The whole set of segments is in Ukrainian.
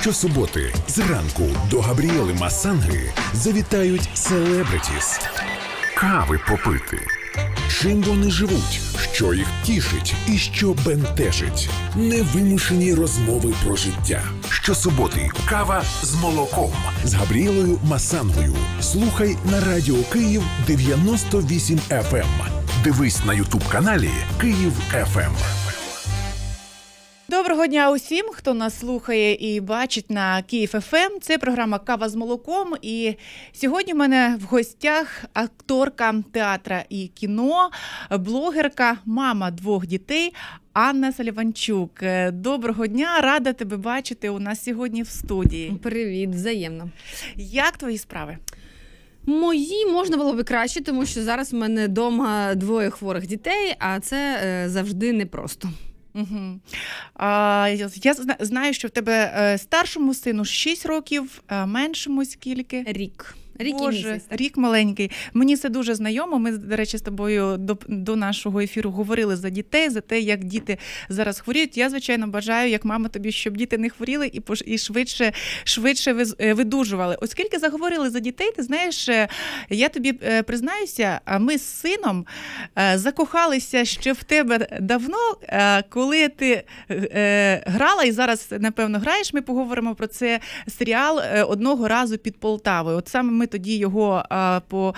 Щосуботи зранку до Габріели Масанги завітають селебритіс. Кави попити. Чим вони живуть, що їх тішить і що бентежить. Невимушені розмови про життя. Щосуботи кава з молоком з Габріелою Масангою. Слухай на радіо Київ 98 FM. Ем. Дивись на Ютуб каналі Київ ФМ. Доброго дня усім, хто нас слухає і бачить на Київ ФМ. Ем. Це програма Кава з молоком. І сьогодні в мене в гостях акторка театра і кіно, блогерка, мама двох дітей. Анна Саліванчук, доброго дня, рада тебе бачити у нас сьогодні в студії. Привіт, взаємно. Як твої справи? Мої можна було би краще, тому що зараз в мене вдома двоє хворих дітей, а це е, завжди непросто. Угу. А, Я знаю, що в тебе е, старшому сину 6 років, а меншому скільки? Рік. Рік Боже, рік маленький. Мені це дуже знайомо. Ми, до речі, з тобою до до нашого ефіру говорили за дітей, за те, як діти зараз хворіють. Я, звичайно, бажаю, як мама тобі, щоб діти не хворіли і і швидше швидше е, видужували. Оскільки заговорили за дітей, ти знаєш, е, я тобі е, признаюся, ми з сином закохалися ще в тебе давно, коли ти грала і зараз, напевно, граєш. Ми поговоримо про це серіал одного разу під Полтавою. От саме ми тоді його а, по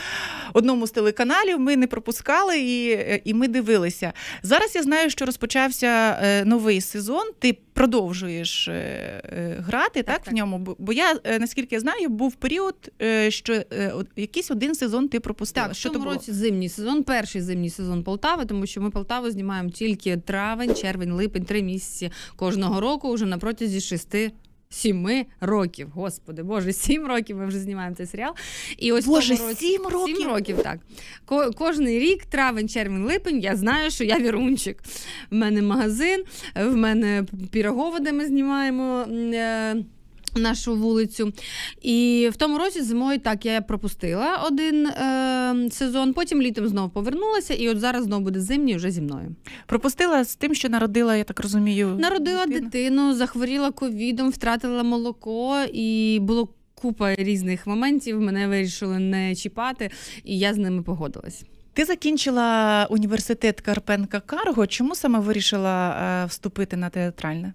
одному з телеканалів ми не пропускали і і ми дивилися. Зараз я знаю, що розпочався е, новий сезон. Ти продовжуєш е, е, грати так, так в ньому. Бо я наскільки я знаю, був період, що якийсь один сезон ти пропустила. Так, що в цьому році зимній сезон, перший зимній сезон Полтави, тому що ми Полтаву знімаємо тільки травень, червень, липень, три місяці кожного року, вже на протязі шести Сіми років, господи, боже, сім років ми вже знімаємо цей серіал. І ось Боже, році... сім років Сім років, так. Ко- Кожний рік, травень, червень, липень, я знаю, що я вірунчик. В мене магазин, в мене пірогово, де ми знімаємо. Е- Нашу вулицю. І в тому році зимою так я пропустила один е, сезон, потім літом знову повернулася, і от зараз знову буде зимній вже зі мною. Пропустила з тим, що народила, я так розумію. Народила дитину, дитину захворіла ковідом, втратила молоко і було. Купа різних моментів мене вирішили не чіпати, і я з ними погодилась. Ти закінчила університет Карпенка Карго. Чому саме вирішила е, вступити на театральне?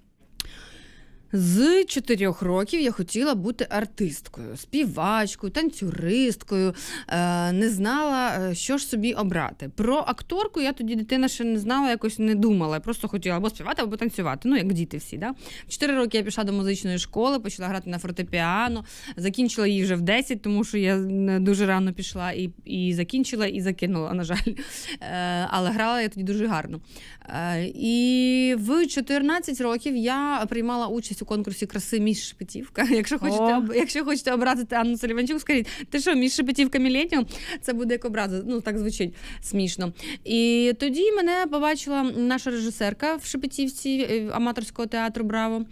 З чотирьох років я хотіла бути артисткою, співачкою, танцюристкою, е, не знала, е, що ж собі обрати. Про акторку я тоді дитина ще не знала, якось не думала. Я просто хотіла або співати, або танцювати. Ну, як діти всі. Да? Чотири роки я пішла до музичної школи, почала грати на фортепіано, закінчила її вже в 10, тому що я дуже рано пішла і і закінчила, і закинула, на жаль. Е, але грала я тоді дуже гарно. І в 14 років я приймала участь участь у конкурсі краси Міс Шепетівка. Якщо хочете якщо хочете образити Анну Саліванчук, скажіть, ти що, Міс Шепетівка Міленіум? Це буде як образа. Ну так звучить смішно. І тоді мене побачила наша режисерка в Шепетівці е, аматорського театру Браво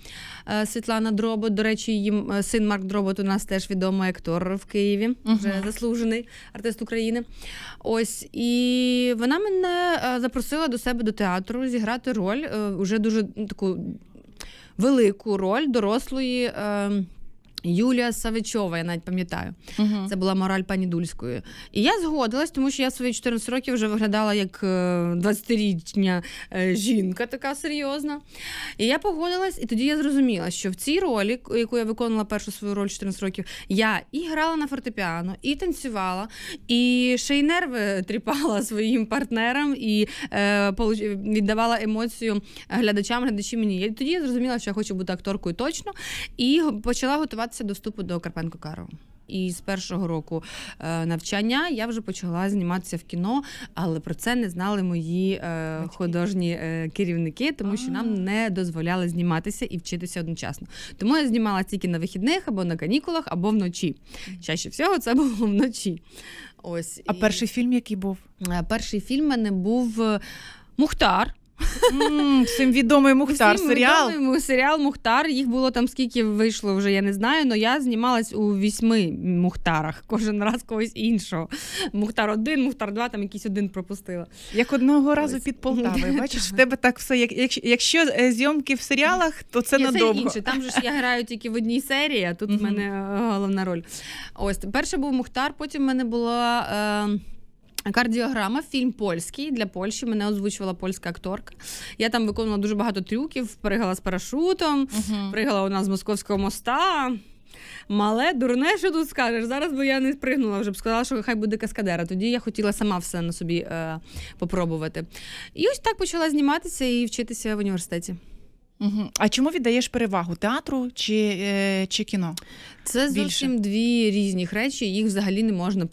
е, Світлана Дробот. До речі, її е, син Марк Дробот у нас теж відомий актор в Києві, uh-huh. вже заслужений артист України. Ось і вона мене запросила до себе до театру зіграти роль уже дуже таку велику роль дорослої. Е, Юлія Савичова, я навіть пам'ятаю. Uh-huh. Це була мораль пані Дульської. І я згодилась, тому що я свої 14 років вже виглядала як 20-річня е, е, жінка, така серйозна. І я погодилась, і тоді я зрозуміла, що в цій ролі, яку я виконала першу свою роль 14 років, я і грала на фортепіано, і танцювала, і ще й нерви тріпала своїм партнерам і е, віддавала емоцію глядачам, глядачі мені. І тоді я зрозуміла, що я хочу бути акторкою точно, і почала готувати готуватися до вступу до Карпенко Карова. І з першого року е, навчання я вже почала зніматися в кіно, але про це не знали мої е, художні е, керівники, тому що нам не дозволяли зніматися і вчитися одночасно. Тому я знімала тільки на вихідних або на канікулах, або вночі. Чаще всього це було вночі. Ось а перший фільм, який був? Перший фільм в мене був Мухтар. Всім відомий Мухтар Всім серіал. відомий серіал Мухтар. Їх було там скільки вийшло, вже я не знаю. але я знімалась у вісьми Мухтарах. Кожен раз когось іншого. Мухтар один, Мухтар два, там якийсь один пропустила. Як одного разу під Полтавою. Бачиш, в тебе так все. Як, якщо, е, зйомки в серіалах, то це надовго. Це інше. Там же ж я граю тільки в одній серії, а тут в мене е, головна роль. Ось перше був Мухтар, потім в мене була. Е... Кардіограма, фільм польський для Польщі. Мене озвучувала польська акторка. Я там виконувала дуже багато трюків, пригала з парашутом, uh-huh. пригала у нас з московського моста. Мале, дурне, що тут скажеш. Зараз би я не спригнула, вже б сказала, що хай буде каскадера. Тоді я хотіла сама все на собі е, попробувати. І ось так почала зніматися і вчитися в університеті. Угу. А чому віддаєш перевагу театру чи е, чи кіно? Це зовсім дві різні речі, їх взагалі не можна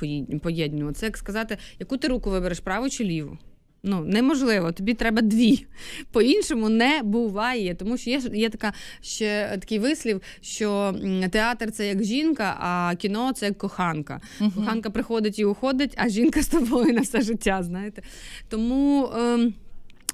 поєднувати. Це як сказати, яку ти руку вибереш, праву чи ліву? Ну, неможливо, тобі треба дві. По-іншому не буває. Тому що є є така ще такий вислів, що театр це як жінка, а кіно це як коханка. uh Коханка приходить і уходить, а жінка з тобою на все життя. знаєте. Тому. Е-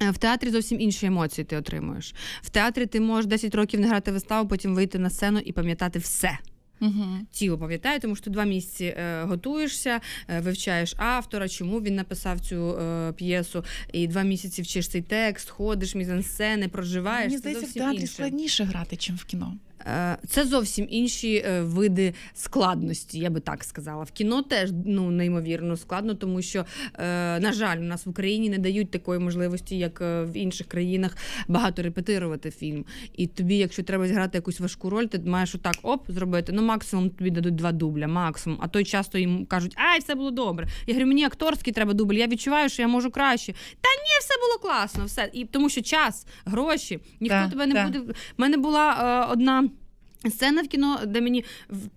в театрі зовсім інші емоції ти отримуєш. В театрі ти можеш 10 років не грати виставу, потім вийти на сцену і пам'ятати все. Угу. Тіло пам'ятає, тому що ти два місяці е, готуєшся, е, вивчаєш автора, чому він написав цю е, п'єсу, і два місяці вчиш цей текст, ходиш мізансцени, проживаєш. Мені здається, в театрі інше. складніше грати, ніж в кіно. Е, це зовсім інші е, види складності, я би так сказала. В кіно теж ну неймовірно складно, тому що, е, на жаль, у нас в Україні не дають такої можливості, як в інших країнах, багато репетирувати фільм. І тобі, якщо треба зіграти якусь важку роль, ти маєш отак оп зробити. Ну, максимум тобі дадуть два дубля, максимум. А той часто їм кажуть, ай, все було добре. Я говорю, мені акторський треба дубль. Я відчуваю, що я можу краще. Та ні, все було класно, все. І тому що час, гроші, ніхто да, тебе не да. буде. У мене була е, одна. Сцена в кіно, де мені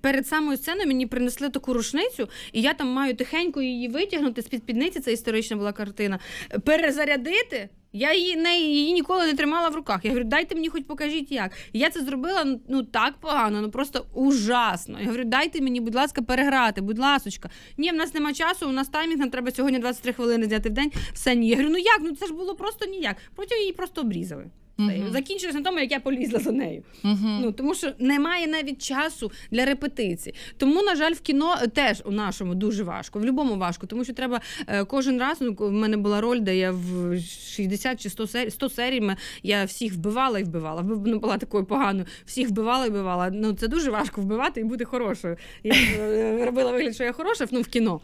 перед самою сценою мені принесли таку рушницю, і я там маю тихенько її витягнути з під підниці. Це історична була картина. Перезарядити. Я її не її ніколи не тримала в руках. Я говорю, дайте мені, хоч покажіть як. Я це зробила ну так погано, ну просто ужасно. Я говорю, дайте мені, будь ласка, переграти, будь ласочка. Ні, в нас нема часу, у нас таймінг, нам треба сьогодні 23 хвилини зняти в день. Все ні. Я говорю, ну як? Ну це ж було просто ніяк. Потім її просто обрізали. Uh-huh. Закінчилось на тому, як я полізла за нею. Uh-huh. Ну тому що немає навіть часу для репетицій. Тому, на жаль, в кіно теж у нашому дуже важко, в будь-якому важко, тому що треба е, кожен раз. Ну, в мене була роль, де я в 60 чи 100 серій 100 серій я всіх вбивала і вбивала. Ну, була такою поганою. Всіх вбивала і вбивала. Ну це дуже важко вбивати і бути хорошою. Я е, робила вигляд, що я хороша ну, в кіно.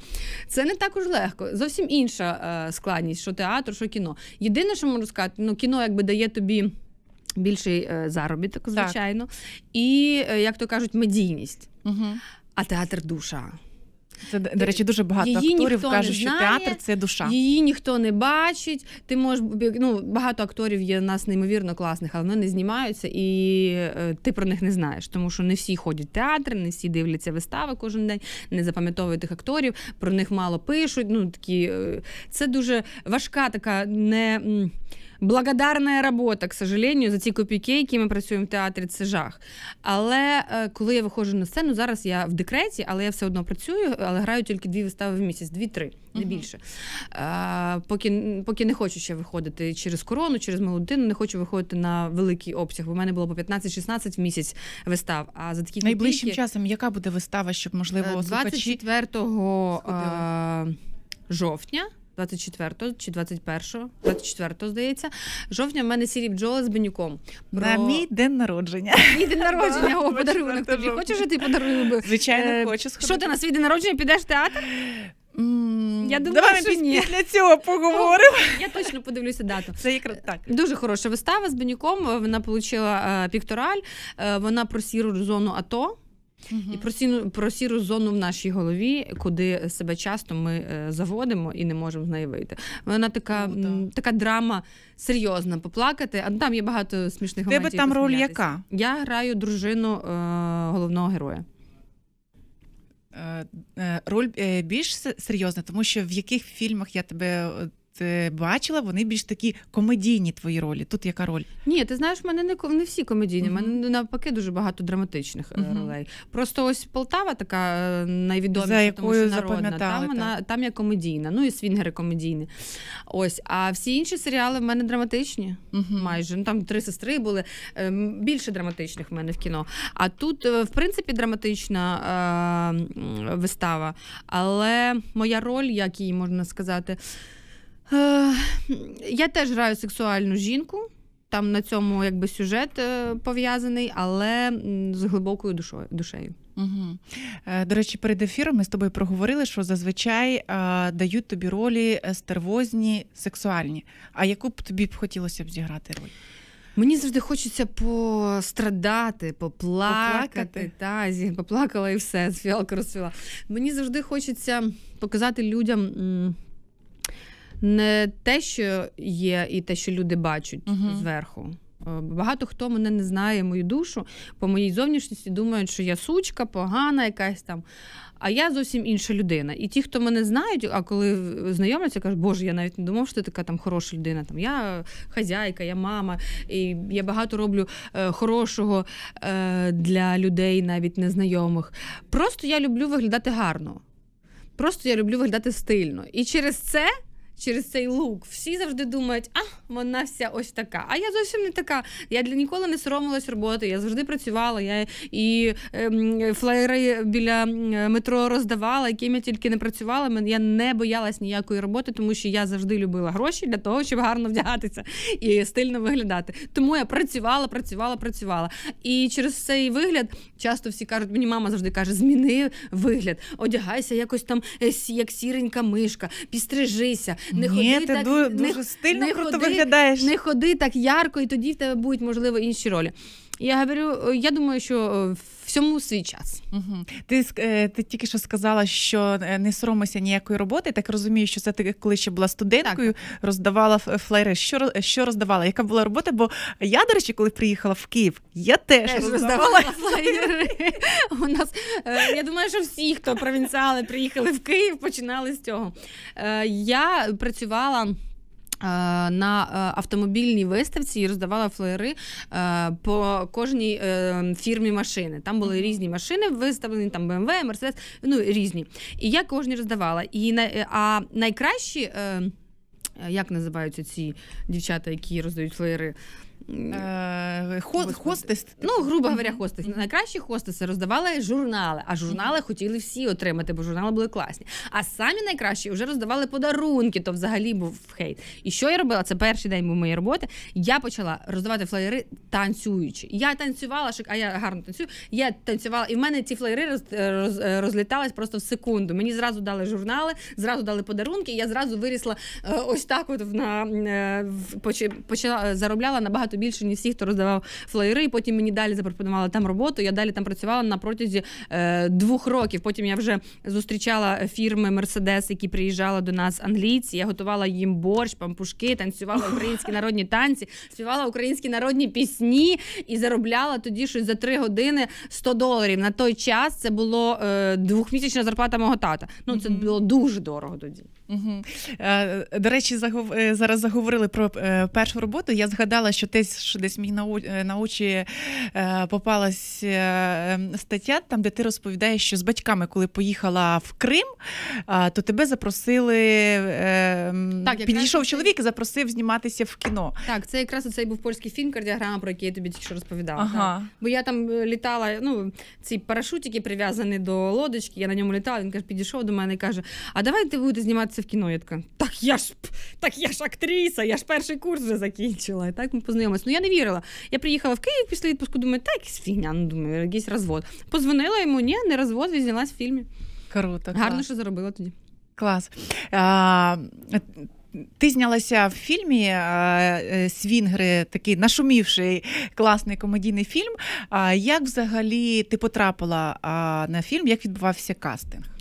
Це не так уж легко. Зовсім інша е, складність, що театр, що кіно. Єдине, що можу сказати, ну кіно якби дає тобі більший е, заробіток, звичайно, так. і, е, як то кажуть, медійність. Угу. А театр душа. Це, до речі, дуже багато її акторів кажуть, що театр це душа. Її ніхто не бачить. Ти можеш ну, багато акторів є у нас неймовірно класних, але вони не знімаються, і е, ти про них не знаєш. Тому що не всі ходять в театр, не всі дивляться вистави кожен день, не запам'ятовують тих акторів, про них мало пишуть. Ну такі це дуже важка така не благодарна робота, к сожалению, за ці копійки, які ми працюємо в театрі, це жах. Але е, коли я виходжу на сцену, зараз я в декреті, але я все одно працюю, але граю тільки дві вистави в місяць, дві-три, не більше. А, Поки поки не хочу ще виходити через корону, через молоду дитину, не хочу виходити на великий обсяг. Бо в мене було по 15-16 в місяць вистав. А за такі найближчим копійки... часом, яка буде вистава, щоб можливо 24 жовтня. 24 чи 21, 24, здається. Жовтня в мене сірі бджоли з Бенюком. Про... На мій день народження. Мій день народження, о, подарунок тобі. Хочеш, ти подарую? Звичайно, е, хочу. Що ти на свій день народження підеш в театр? Я думаю, Давай що ні. після цього поговоримо. Я точно подивлюся дату. Це якраз так. Дуже хороша вистава з Бенюком. Вона отримала е, піктораль, е, вона про сіру зону АТО. Угу. І про сіру, про сіру зону в нашій голові, куди себе часто ми е, заводимо і не можемо з неї вийти. Вона така О, така драма серйозна поплакати. А там є багато смішних Тебе моментів. Тебе там роль яка? Я граю дружину е, головного героя. Е, е, роль більш серйозна, тому що в яких фільмах я тебе бачила, вони більш такі комедійні твої ролі. Тут яка роль? Ні, ти знаєш, в мене не не всі комедійні, в мене навпаки дуже багато драматичних е, Мгм. ролей. Просто ось Полтава така е, найвідоміша, За тому що народна. Там вона там є комедійна. Ну і свінгери комедійні. Ось, а всі інші серіали в мене драматичні. Мгм. Майже ну там три сестри були більше драматичних в мене в кіно. А тут, е, в принципі, драматична е, вистава. Але моя роль, як її можна сказати, е, я теж граю сексуальну жінку. Там на цьому якби сюжет е, пов'язаний, але з глибокою душою душею. Угу. До речі, перед ефіром ми з тобою проговорили, що зазвичай е, дають тобі ролі стервозні, сексуальні. А яку б тобі б хотілося б зіграти роль? Мені завжди хочеться пострадати, поплакати. Поплакати? Та, зі- поплакала і все, з фіалка розцвіла. Мені завжди хочеться показати людям не те, що є, і те, що люди бачать Мгм. зверху. Е, Багато хто мене не знає, мою душу, по моїй зовнішності думають, що я сучка, погана якась там. А я зовсім інша людина. І ті, хто мене знають, а коли знайомляться, кажуть, Боже, я навіть не думав, що ти така там хороша людина. Там я хазяйка, я мама, і я багато роблю е, хорошого е, для людей, навіть незнайомих. Просто я люблю виглядати гарно. Просто я люблю виглядати стильно. І через це. Через цей лук. Всі завжди думають, а вона вся ось така. А я зовсім не така. Я для ніколи не соромилась роботи. Я завжди працювала. Я і ем, флеєри біля метро роздавала, яким я тільки не працювала. Я не боялась ніякої роботи, тому що я завжди любила гроші для того, щоб гарно вдягатися і стильно виглядати. Тому я працювала, працювала, працювала. І через цей вигляд часто всі кажуть, мені мама завжди каже: зміни вигляд, одягайся якось там е, як сіренька мишка, підстрижися, не Ні, ходи ти так, ду- не, дуже стильно не круто ходи- виглядаєш. не ходи так ярко, і тоді в тебе будуть можливо інші ролі. Я говорю, я думаю, що е, всьому свій час. Угу. Ти, е, ти тільки що сказала, що е, не соромишся ніякої роботи. Так розумію, що це ти коли ще була студенткою, роздавала ф- Що, роз- що роздавала? Яка була робота? Бо я, до речі, коли приїхала в Київ, я теж, Теж роздавала. роздавала флаєри. У нас, е, я думаю, що всі, хто провінціали, приїхали в Київ, починали з цього. Е, Я працювала. Е, На е, автомобільній виставці і роздавала флеєри е, по кожній фірмі машини. Там були різні машини виставлені, там BMW, Mercedes, ну різні. І я кожній роздавала. І на- а найкращі, як називаються ці дівчата, які роздають флеєри? Е, хо- Хостес. Ну, грубо говоря, хостес. Найкращі хостеси роздавали журнали, а журнали хотіли всі отримати, бо журнали були класні. А самі найкращі вже роздавали подарунки, то взагалі був хейт. І що я робила? Це перший день був моєї роботи. Я почала роздавати флеєри танцюючи. Я танцювала, шик- а я гарно танцюю. Я танцювала, і в мене ці флеєри роз, роз, розлітались просто в секунду. Мені зразу дали журнали, зразу дали подарунки. І я зразу вирісла е, ось так. От на е, в- почала заробляла набагато більше, ніж всі, хто роздавав флеєри. І потім мені далі запропонували там роботу. Я далі там працювала на протязі е, двох років. Потім я вже зустрічала фірми Мерседес, які приїжджали до нас англійці. Я готувала їм борщ, пампушки, танцювала українські народні танці, співала українські народні пісні і заробляла тоді щось за три години 100 доларів. На той час це було е, двохмісячна зарплата мого тата. Ну це було дуже дорого тоді. Угу. Е, до речі, загов... е, зараз заговорили про е, першу роботу. Я згадала, що десь, що десь мені на, е, очі е, попалась е, стаття, там, де ти розповідаєш, що з батьками, коли поїхала в Крим, то тебе запросили. Е, Так, підійшов це- чоловік і запросив зніматися в кіно. Так, це якраз оцей був польський фільм Кардіограма, про який я тобі тільки що розповідала. так. Ага. Бо я там літала, ну, ці парашутики прив'язані до лодочки, я на ньому літала, він каже, підійшов до мене і каже: А давайте будете зніматися в кіно. Я така, так я ж так я ж актриса, я ж перший курс вже закінчила. І так ми познайомилися. Ну я не вірила. Я приїхала в Київ після відпуску, думаю, та якась фігня, ну думаю, якийсь розвод. Позвонила йому, ні, не розвод, знялась в фільмі. Круто. Гарно, клас. що заробила тоді. Клас. А, ти знялася в фільмі а, е, Свінгри, такий нашумівший класний комедійний фільм. А як взагалі ти потрапила на фільм? Як відбувався кастинг?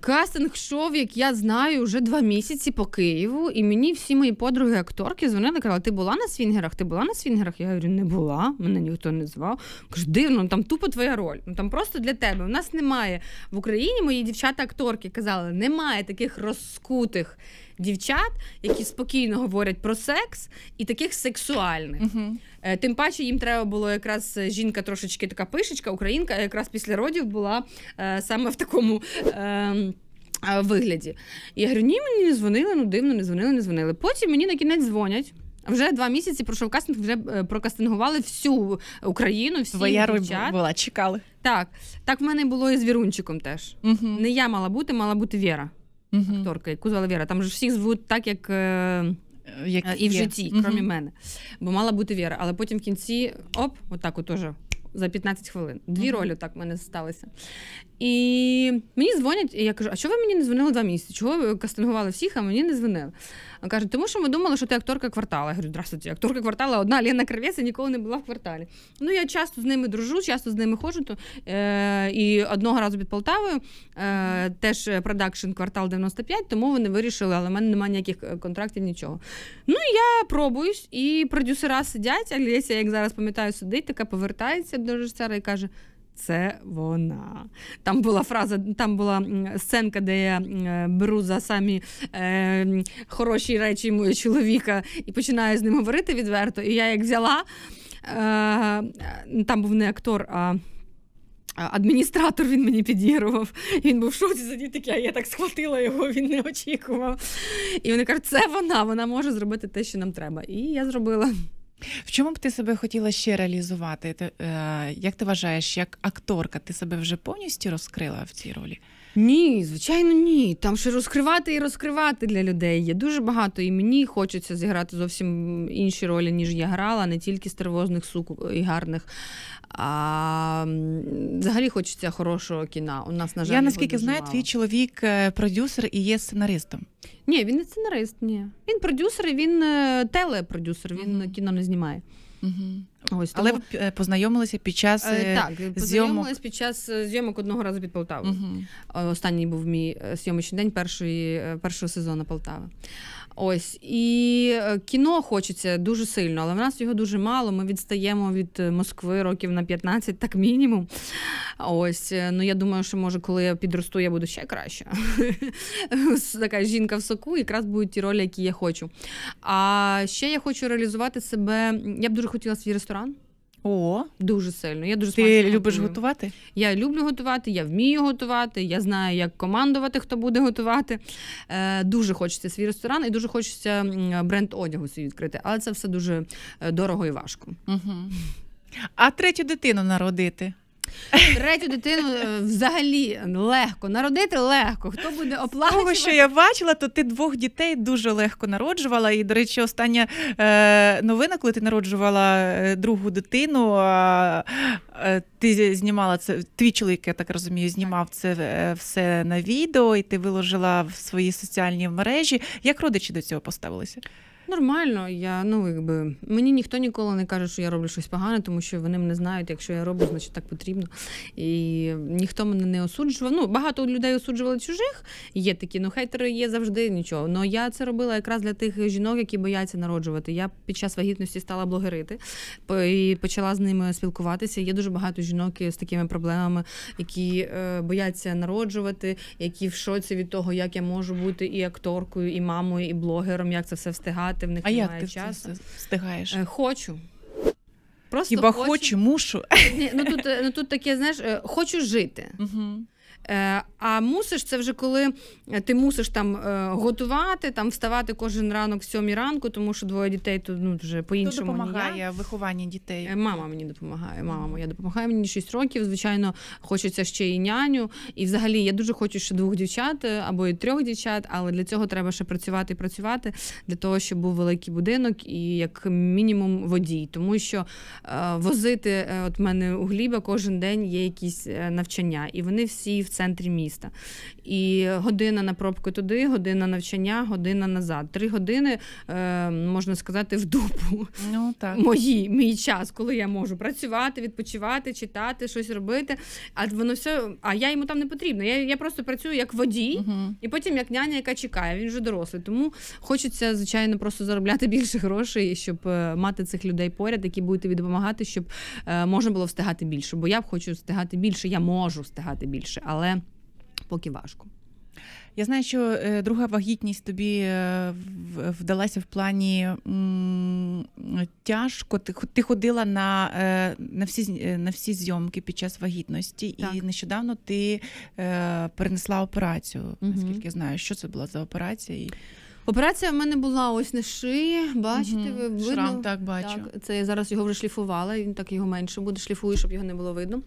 Кастинг йшов, як я знаю, вже два місяці по Києву, і мені всі мої подруги акторки дзвонили, казали, ти була на свінгерах? Ти була на свінгерах? Я говорю, не була, мене ніхто не звав. Кажу, дивно, ну, там тупо твоя роль. Ну там просто для тебе. У нас немає в Україні. Мої дівчата-акторки казали, немає таких розкутих дівчат, які спокійно говорять про секс, і таких сексуальних. Угу. Тим паче їм треба було якраз жінка трошечки така пишечка, українка, якраз після родів була е, саме в такому. Е, Вигляді. І я говорю, ні, мені не дзвонили, ну дивно, не дзвонили, не дзвонили. Потім мені на кінець дзвонять. Вже два місяці пройшов кастинг, вже е, прокастингували всю Україну, всі Твоя дівчат. була, чекали. Так, так в мене було і з Вірунчиком теж. Угу. Не я мала бути, мала бути Віра, Угу. акторка, яку звали Віра. Там ж всіх звуть так, як. е, Як Е, і в є. житті, крім мене. Бо мала бути Віра. Але потім в кінці оп, отак от теж за 15 хвилин. Дві Мгм. ролі так в мене сталися. І мені дзвонять, і я кажу: а чого ви мені не дзвонили два місяці? Чого ви кастингували всіх, а мені не дзвонили? Кажуть, тому що ми думали, що ти акторка квартала. Я говорю, здравствуйте, акторка квартала, одна Лена Кравець, і ніколи не була в кварталі. Ну, я часто з ними дружу, часто з ними ходжу. То, е, і одного разу під Полтавою е, теж продакшн квартал 95, тому вони вирішили, але в мене немає ніяких е, контрактів, нічого. Ну, я пробуюсь, і продюсера сидять, а як зараз пам'ятаю, сидить, така повертається до режисера і каже. Це вона. Там була фраза, там була сценка, де я беру за самі е, хороші речі чоловіка і починаю з ним говорити відверто. І я як взяла, е, там був не актор, а. а Адміністратор він мені підігрував. Він був в шоці сидів такий, а я так схватила його, він не очікував. І вони кажуть, це вона, вона може зробити те, що нам треба. І я зробила. В чому б ти себе хотіла ще реалізувати? Ти, е, як ти вважаєш, як акторка, ти себе вже повністю розкрила в цій ролі? Ні, звичайно, ні. Там ще розкривати і розкривати для людей є дуже багато, і мені хочеться зіграти зовсім інші ролі, ніж я грала, не тільки стервозних сук і гарних. А взагалі хочеться хорошого кіна. У нас, на жаль, Я наскільки знаю, мало. твій чоловік е, продюсер і є сценаристом. Ні, він не сценарист, ні. Він продюсер, і він е, телепродюсер, він Мгм. кіно не знімає. Угу. Ось Але тому- ви е, познайомилися під час Е, е, так, зйомок. познайомилися під час е, зйомок одного разу під Полтавою. Угу. Останній був мій зйомочний день першої, першого сезону Полтави. Ось і е, кіно хочеться дуже сильно, але в нас його дуже мало. Ми відстаємо від е, Москви років на 15, так мінімум. Ось, е, ну я думаю, що може, коли я підросту, я буду ще краще. Така жінка в соку, якраз будуть ті ролі, які я хочу. А ще я хочу реалізувати себе. Я б дуже хотіла свій ресторан. О, Дуже сильно. Я дуже ти любиш готую. готувати? Я люблю готувати, я вмію готувати, я знаю, як командувати, хто буде готувати. Е, дуже хочеться свій ресторан і дуже хочеться бренд одягу свій відкрити, але це все дуже е, дорого і важко. Угу. А третю дитину народити? Третю дитину е, взагалі легко. Народити легко. Хто буде оплачувати? того, що я бачила, то ти двох дітей дуже легко народжувала. І, до речі, остання е, новина, коли ти народжувала е, другу дитину, ти знімала це. Твій чоловік, я так розумію, знімав це все на відео, і ти виложила в свої соціальні мережі. Як родичі до цього поставилися? Нормально, я ну якби мені ніхто ніколи не каже, що я роблю щось погане, тому що вони мене знають. Якщо я роблю, значить так потрібно. І ніхто мене не осуджував. Ну багато людей осуджували чужих. Є такі, ну хейтери є завжди нічого. Но я це робила якраз для тих жінок, які бояться народжувати. Я під час вагітності стала блогерити і почала з ними спілкуватися. Є дуже багато жінок з такими проблемами, які е, бояться народжувати, які в шоці від того, як я можу бути і акторкою, і мамою, і блогером, як це все встигати. В них А як немає ти часу. все встигаєш? Е, Хочу. Просто Хіба хочу, мушу. Ні, ну тут, е, ну тут таке, знаєш, е, хочу жити. Угу. Е, а мусиш це вже коли е, ти мусиш там е, готувати, там вставати кожен ранок в сьомій ранку, тому що двоє дітей то ну вже по-іншому. допомагає ніяк. в вихованні дітей? Мама мені допомагає. Мама моя допомагає мені 6 років. Звичайно, хочеться ще і няню. І взагалі я дуже хочу ще двох дівчат або і трьох дівчат, але для цього треба ще працювати і працювати для того, щоб був великий будинок і як мінімум водій. Тому що возити от мене у Гліба кожен день є якісь навчання, і вони всі в центрі міста. І година на пробку туди, година навчання, година назад. Три години е, можна сказати в дупу Ну так. мої, мій час, коли я можу працювати, відпочивати, читати, щось робити. А воно все, а я йому там не потрібно. Я, я просто працюю як водій. Угу. І потім як няня, яка чекає, він вже дорослий. Тому хочеться, звичайно, просто заробляти більше грошей, щоб е, мати цих людей поряд, які будуть тобі допомагати, щоб е, можна було встигати більше. Бо я б хочу встигати більше, я можу встигати більше, але поки важко. Я знаю, що е, друга вагітність тобі е, вдалася в плані тяжко. Ти ходила на е, на, всі на всі зйомки під час вагітності, так. і нещодавно ти перенесла операцію. Угу. Наскільки знаю, що це була за операція? Операція в мене була ось на шиї. Бачите, угу. ви видно? Шрам, так бачу. Так, Це я зараз його вже шліфувала, він так його менше буде, шліфую, щоб його не було видно.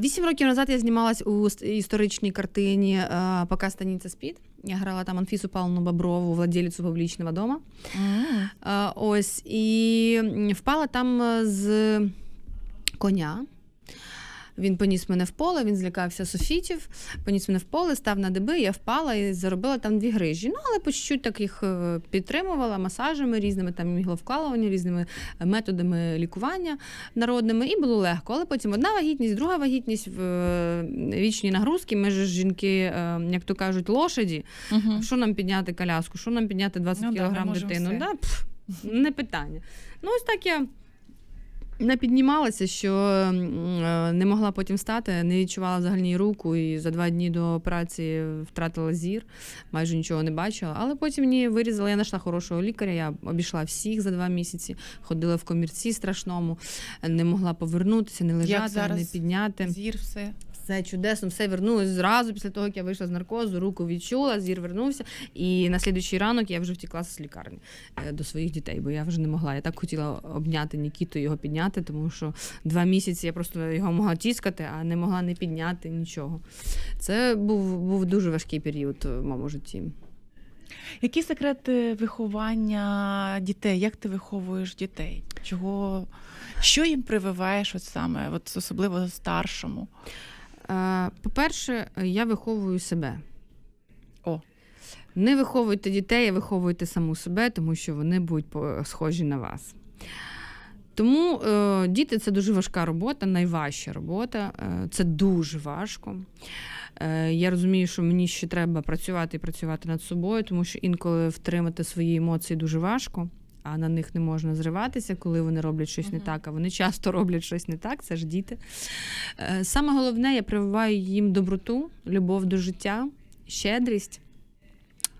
Вісім років назад я знімалась у історичній картині «Пока станіться спід. Я грала там Анфісу Павловну Боброву, владелицю публічного дома. Ось і впала там з коня. Він поніс мене в поле, він злякався софітів, поніс мене в поле, став на деби, я впала і заробила там дві грижі. Ну, але по чуть-чуть так їх е, підтримувала масажами різними, там ігловкалування, різними е, методами лікування народними, і було легко. Але потім одна вагітність, друга вагітність е, вічні нагрузки. Ми ж жінки, як то кажуть, лошаді. Угу. Що нам підняти коляску, що нам підняти 20 ну, кілограм дитину? Да? Пф, не питання. Ну, ось так я. Не піднімалася, що е, не могла потім встати, не відчувала взагалі руку і за два дні до операції втратила зір, майже нічого не бачила. Але потім мені вирізала, я знайшла хорошого лікаря, я обійшла всіх за два місяці, ходила в комірці страшному, не могла повернутися, не лежати, Як зараз не підняти. Зір все все чудесно, все вернулось зразу після того, як я вийшла з наркозу, руку відчула, зір вернувся. І на слідуючий ранок я вже втікла з лікарні е, до своїх дітей, бо я вже не могла. Я так хотіла обняти Нікіту, його підняти, тому що два місяці я просто його могла тіскати, а не могла не підняти нічого. Це був, був дуже важкий період в моєму житті. Які секрети виховання дітей? Як ти виховуєш дітей? Чого? Що їм прививаєш от саме, от особливо старшому? Е, по-перше, я виховую себе. О. Не виховуйте дітей, а виховуйте саму себе, тому що вони будуть схожі на вас. Тому е, діти це дуже важка робота, найважча робота. Е, це дуже важко. Е, Я розумію, що мені ще треба працювати і працювати над собою, тому що інколи втримати свої емоції дуже важко а на них не можна зриватися, коли вони роблять щось не так, а вони часто роблять щось не так, це ж діти. Е, саме головне, я прививаю їм доброту, любов до життя, щедрість.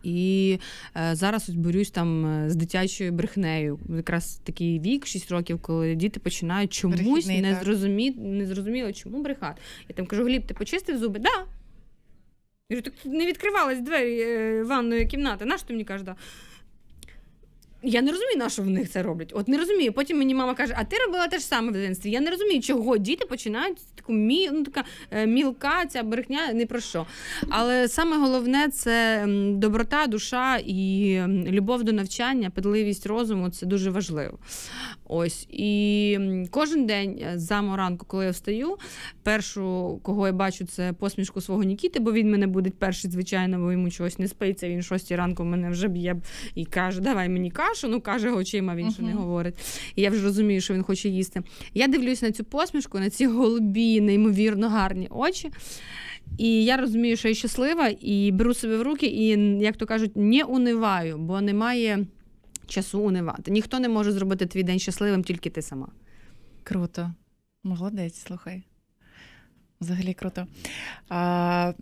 І е, зараз ось борюсь там е, з дитячою брехнею. Якраз такий вік, 6 років, коли діти починають чомусь Брехідний, не зрозумі... не зрозуміло, чому брехати. Я там кажу: Гліб, ти почистив зуби? Да. Я кажу, так не відкривались двері е, ванної кімнати. Наш ти мені кажеш, да. Я не розумію, на що в них це роблять. От не розумію. Потім мені мама каже, а ти робила те ж саме в дитинстві. Я не розумію, чого діти починають таку мі, ну, така е, мілка, ця брехня не про що. Але саме головне це доброта, душа і любов до навчання, педливість розуму це дуже важливо. Ось і кожен день е, з самого ранку, коли я встаю, першу, кого я бачу, це посмішку свого Нікіти, бо він мене буде перший, звичайно, бо йому чогось не спиться. Він шостій ранку мене вже б'є і каже, давай мені кашу. Ну каже очима, він uh-huh. що не говорить. І я вже розумію, що він хоче їсти. Я дивлюсь на цю посмішку, на ці голубі, неймовірно гарні очі. І я розумію, що я щаслива, і беру себе в руки, і, як то кажуть, не униваю, бо немає часу унивати. Ніхто не може зробити твій день щасливим, тільки ти сама. Круто. Молодець, слухай. Взагалі круто. А,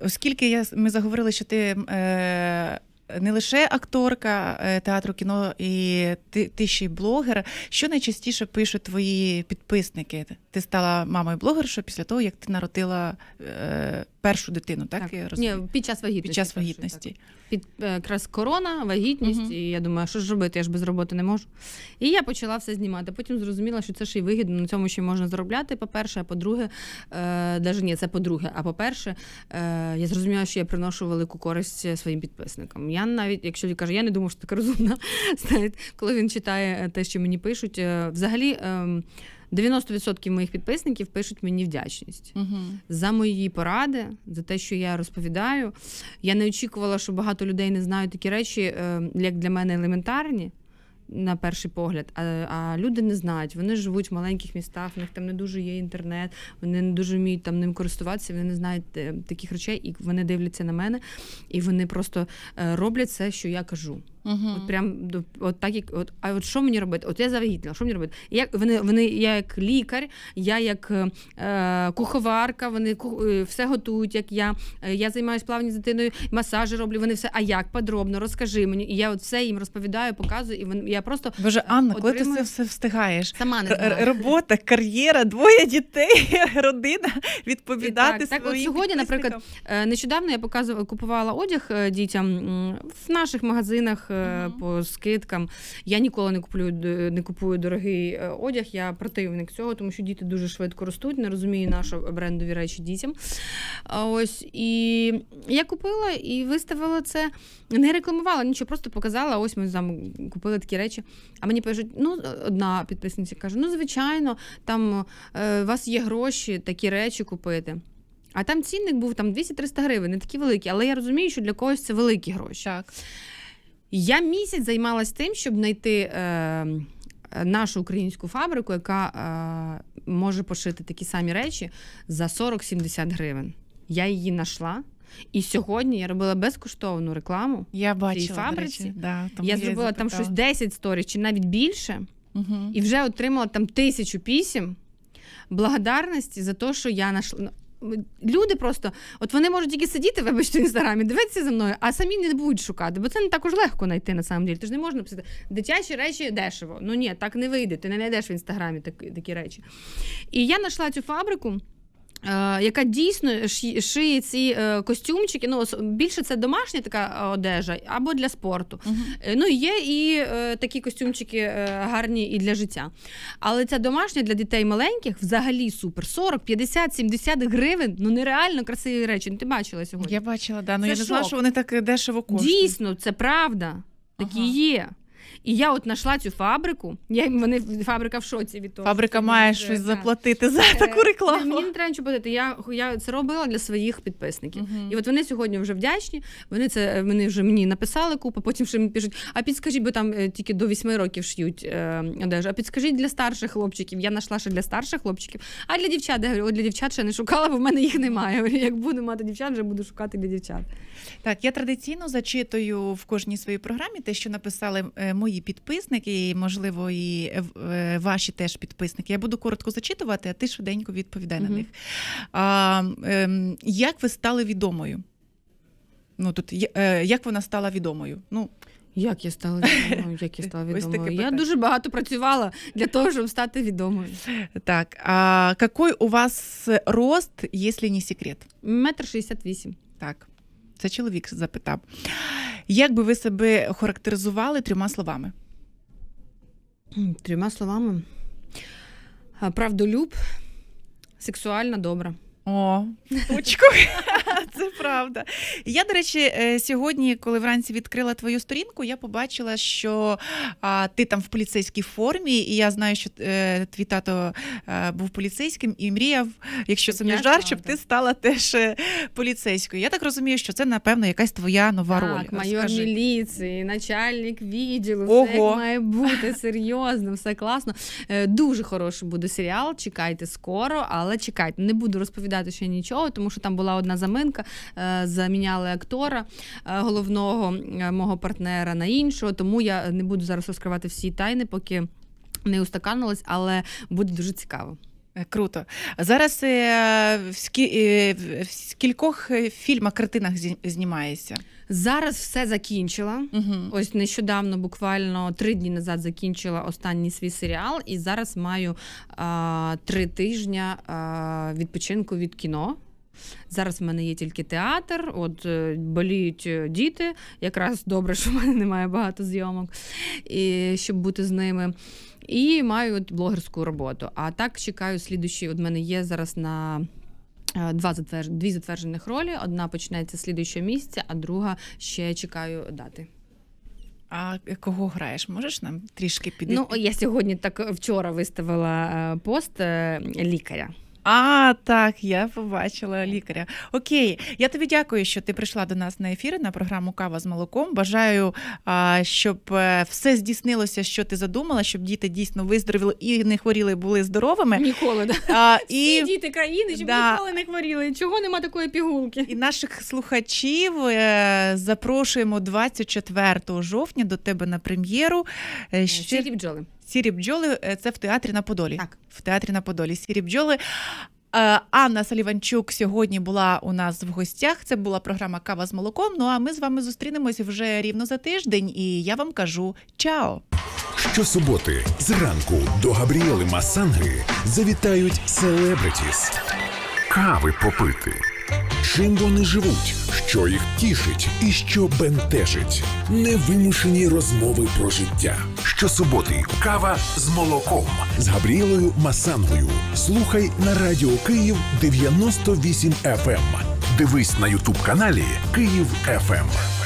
Оскільки я, ми заговорили, що ти е, не лише акторка е, театру кіно, і ти ти ще й блогер. Що найчастіше пишуть твої підписники? Ти стала мамою блогершою після того, як ти народила е, першу дитину, так? так. Я розумію? Ні, Під час вагітності. Під час вагітності. Так. Під е, якраз корона, вагітність, uh-huh. і я думаю, що ж робити, я ж без роботи не можу. І я почала все знімати. Потім зрозуміла, що це ще й вигідно, на цьому ще можна заробляти. По-перше, а по-друге, е, навіть ні, це по-друге. А по-перше, е, я зрозуміла, що я приношу велику користь своїм підписникам. Я навіть, якщо він каже, я не думаю, що така розумна, знаєте, коли він читає те, що мені пишуть, е, взагалі. Е, 90% моїх підписників пишуть мені вдячність угу. за мої поради, за те, що я розповідаю. Я не очікувала, що багато людей не знають такі речі, е, як для мене елементарні. На перший погляд, а а люди не знають. Вони живуть в маленьких містах, в них там не дуже є інтернет, вони не дуже вміють там ним користуватися. Вони не знають е, таких речей, і вони дивляться на мене, і вони просто е, роблять все, що я кажу. Угу. От прям от так як от, а от що мені робити? От я завагітніла, що мені робити? Як вони вони, я як лікар, я як е, куховарка, вони е, все готують, як я. Е, я займаюся плавні з дитиною, масажі роблю. Вони все. А як подробно розкажи мені. І я от все їм розповідаю, показую. І вони я просто боже Анна, коли ти це все встигаєш? Сама не знаю. робота, кар'єра, двоє дітей, родина відповідати. Так, так от сьогодні, наприклад, е, нещодавно я показувала, купувала одяг дітям в наших магазинах uh-huh. по скидкам. Я ніколи не куплю не купую дорогий е, одяг. Я противник цього, тому що діти дуже швидко ростуть, не розумію наші брендові речі дітям. Ось і я купила і виставила це, не рекламувала нічого, просто показала. Ось ми там купили такі речі. А мені пишуть, ну одна підписниця каже: ну, звичайно, там е, у вас є гроші такі речі купити. А там цінник був там 200-300 гривень, не такі великі, але я розумію, що для когось це великі гроші. Так. Я місяць займалась тим, щоб знайти е, нашу українську фабрику, яка е, може пошити такі самі речі за 40-70 гривень. Я її знайшла. І сьогодні я робила безкоштовну рекламу я бачила, цій фабриці. Речі, да, я зробила я там щось 10 сторіс чи навіть більше, угу. і вже отримала там тисячу пісім благодарності за те, що я знайшла люди просто, от вони можуть тільки сидіти, вибачте, в інстаграмі, дивитися за мною, а самі не будуть шукати, бо це не також легко знайти на самом деле. Ти ж не можна написати дитячі речі дешево. Ну ні, так не вийде. Ти не знайдеш в інстаграмі такі, такі речі. І я знайшла цю фабрику. Е, яка дійсно шиє ці е, костюмчики. Ну, більше це домашня така одежа або для спорту. Uh-huh. Ну, Є і такі костюмчики гарні і для життя. Але ця домашня для дітей маленьких взагалі супер. 40, 50, 70 гривень. Ну нереально красиві речі. Ну, Ти бачила сьогодні? Я бачила, да. Ну я не знала, що вони так дешево коштують. Дійсно, це правда. Такі ага. є. І я от знайшла цю фабрику. Я мене фабрика в шоці від того. Фабрика має щось так. заплатити за е, таку рекламу. Мені не треба нічого платити. Я я це робила для своїх підписників. Uh-huh. І от вони сьогодні вже вдячні. Вони це вони вже мені написали купу, потім ще мені пишуть: а підскажіть, бо там е, тільки до 8 років ш'ють е, одежу. А підскажіть для старших хлопчиків. Я знайшла ще для старших хлопчиків. А для дівчат я говорю, для дівчат ще не шукала, бо в мене їх немає. Я говорю, Як буду мати дівчат, вже буду шукати для дівчат. Так, я традиційно зачитую в кожній своїй програмі те, що написали е, мої підписники, і можливо, і е, е, ваші теж підписники. Я буду коротко зачитувати, а ти швиденько відповідай угу. на них. А, ем, Як ви стали відомою? Ну тут як вона стала відомою? Ну як я стала відомою? Як я стала відомою? Я дуже багато працювала для того, щоб стати відомою. Так, а який у вас рост, якщо не секрет? Метр шістдесят вісім. Так. Це чоловік запитав. Як би ви себе характеризували трьома словами? Трьома словами. Правдолюб, сексуальна, добра. О, точку. Це правда. Я, до речі, е, сьогодні, коли вранці відкрила твою сторінку, я побачила, що а, ти там в поліцейській формі, і я знаю, що е, твій тато е, був поліцейським і мріяв, якщо це не жарт, щоб ти стала теж е, поліцейською. Я так розумію, що це, напевно, якась твоя нова так, роль. Майор міліції, начальник відділу, Ого. все як має бути серйозно, все класно. Е, дуже хороший буде серіал. Чекайте скоро, але чекайте, не буду розповідати ще нічого, тому що там була одна заминка. Е, заміняли актора е, головного е, мого партнера на іншого. Тому я не буду зараз розкривати всі тайни, поки не устаканилась, але буде дуже цікаво. Круто. Зараз в скількох фільмах, картинах знімаєшся? Зараз все закінчила. Угу. Ось нещодавно, буквально три дні назад, закінчила останній свій серіал, і зараз маю а, три тижні а, відпочинку від кіно. Зараз в мене є тільки театр, от е, боліють е, діти. Якраз добре, що в мене немає багато зйомок, і, щоб бути з ними. І маю от блогерську роботу. А так чекаю слідущі. От мене є зараз на. Е, два затверж... Дві затверджених ролі. Одна почнеться слідуючого місяця, а друга ще чекаю дати. А кого граєш? Можеш нам трішки підійти? Ну, я сьогодні так вчора виставила пост лікаря. А, так, я побачила лікаря. Окей, я тобі дякую, що ти прийшла до нас на ефір на програму Кава з молоком. Бажаю, щоб е, все здійснилося, що ти задумала, щоб діти дійсно виздоровіли і не хворіли, були здоровими. Ніколи, да. А, і... Всі діти країни, щоб да. ніколи не хворіли. Чого нема такої пігулки? І наших слухачів е, запрошуємо 24 жовтня до тебе на прем'єру. Е, Ще... Бджоли. Сірі бджоли це в театрі на Подолі. Так. В театрі на Подолі. Сірі бджоли. Анна Саліванчук сьогодні була у нас в гостях. Це була програма Кава з молоком. Ну а ми з вами зустрінемося вже рівно за тиждень, і я вам кажу чао! Щосуботи зранку до Габріели Масанги завітають селебритіс. Кави попити. Чим вони живуть, що їх тішить і що бентежить. Невимушені розмови про життя. Щосуботи кава з молоком з Габріелою Масангою. Слухай на радіо Київ 98 FM. Ем. Дивись на Ютуб каналі Київ ФМ.